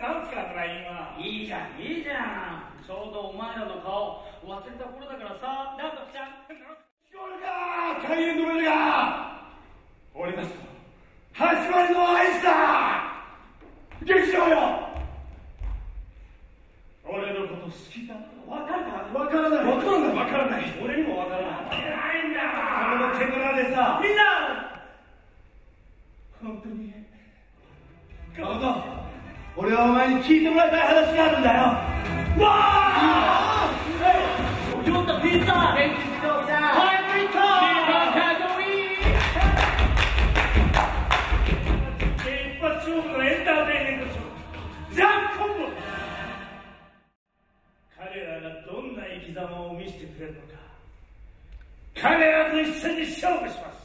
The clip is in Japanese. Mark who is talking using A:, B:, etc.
A: い
B: いじゃん。いいじゃん。ちょうどお前らの顔忘れた頃だからさなん。とかちゃん。聞
C: こえるか開演の目が俺たちの
A: 始まりの合図だ劇場よ
C: 俺のこと好きだ
B: わかるか
C: わからないわからないわから
A: ない俺にもわからないないん。だこの手
C: 柄でさ
A: みん。な
C: 本当に
A: カブト
C: 俺はお前に聞いてもらいたい話があるんだよ。
A: わ
B: ー。ょっピザイブリッド
A: 一発勝負のエンター。テインコンボ彼らがどんな生き様を見せてくれるのか。彼らと一緒に勝負します。